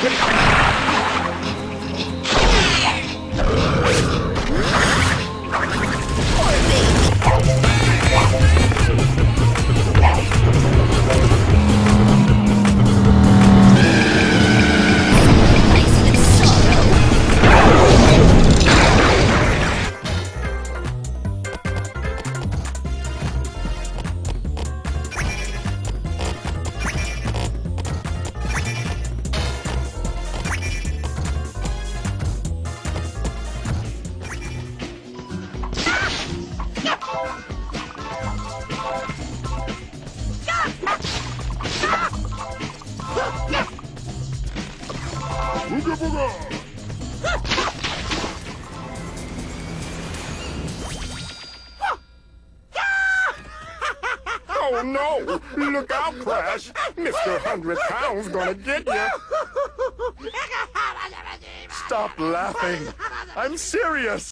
Get it, get it. Booga! Oh no! Look out, Crash! Mr. Hundred Pounds gonna get you! Stop laughing! I'm serious!